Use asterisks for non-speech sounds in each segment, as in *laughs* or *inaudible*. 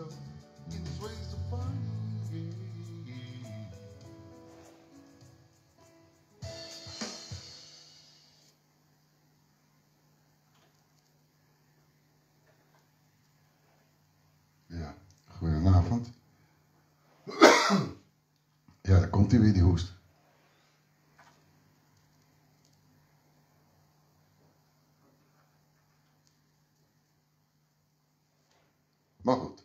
myself in these ways to find you. Ja, goedenavond. Ja, daar komt hij weer, die hoest. Maar goed.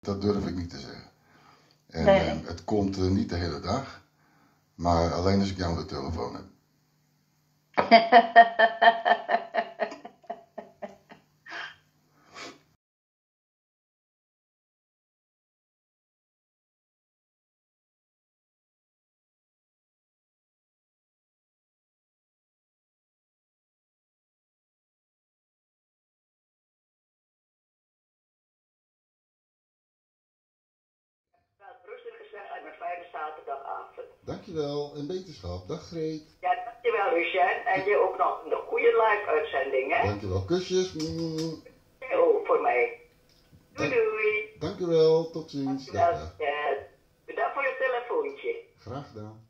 Dat durf ik niet te zeggen. En Nee. ehm, het komt eh, niet de hele dag, maar alleen als ik jou aan de telefoon heb. *laughs* gezegd uit mijn fijne zaterdagavond. Dankjewel en beterschap. Dag Greet. Ja, dankjewel Lucien. En je ook nog een goede live-uitzending, hè? Dankjewel. Kusjes. Mm. Voor mij. Doei Dank- doei. Dankjewel. Tot ziens. Dankjewel, dag. Bedankt voor je telefoontje. Graag gedaan.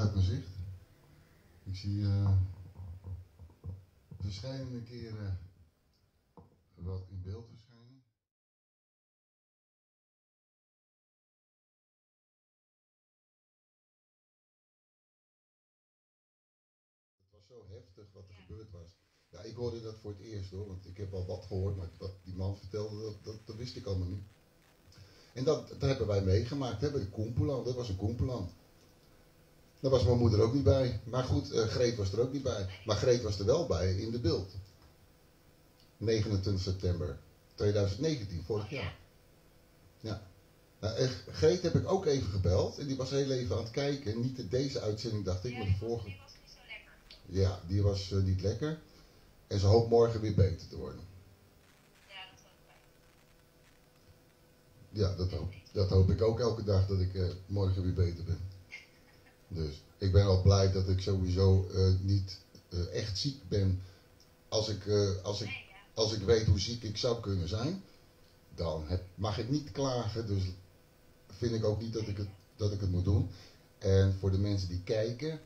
Uit mijn zicht. Ik zie eh verschillende keren wat in beeld verschijnen. Het was zo heftig wat er gebeurd was. Ja, ik hoorde dat voor het eerst hoor, want ik heb al wat gehoord, maar wat die man vertelde, dat, dat, dat wist ik allemaal niet. En dat, dat hebben wij meegemaakt, hè, bij de Koempoeland, dat was een Koempoeland. Daar was mijn moeder ook niet bij. Maar goed, eh, Greet was er ook niet bij. Maar Greet was er wel bij in de beeld. 29 september 2019, vorig jaar. Ja. Nou, en Geet heb ik ook even gebeld en die was heel even aan het kijken. Niet de- deze uitzending, dacht ik, maar de vorige. die was niet zo lekker. Ja, die was eh, niet lekker. En ze hoopt morgen weer beter te worden. Dat. Ja, dat hoop, dat hoop ik ook elke dag dat ik eh, morgen weer beter ben. Dus ik ben al blij dat ik sowieso eh, niet eh, echt ziek ben. Als ik, eh, als, ik, als ik weet hoe ziek ik zou kunnen zijn, dan heb, mag ik niet klagen. Dus vind ik ook niet dat ik het, dat ik het moet doen. En voor de mensen die kijken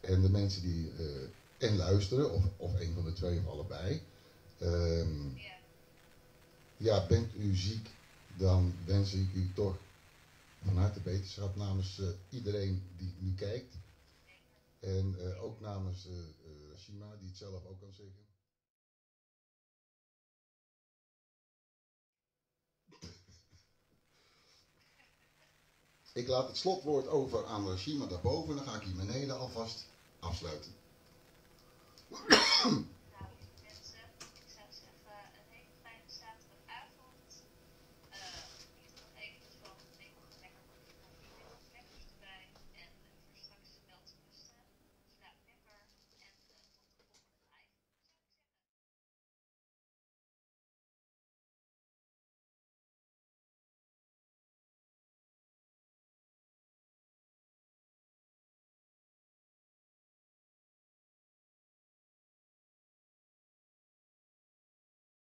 en de mensen die en luisteren, of, of een van de twee of allebei. ehm, Ja. ja, bent u ziek, dan wens ik u toch van harte beterschap namens eh, iedereen die nu kijkt. En eh, ook namens eh Shima, die het zelf ook kan zeggen. Ik laat het slotwoord over aan Shima daarboven, dan ga ik hier beneden alvast afsluiten.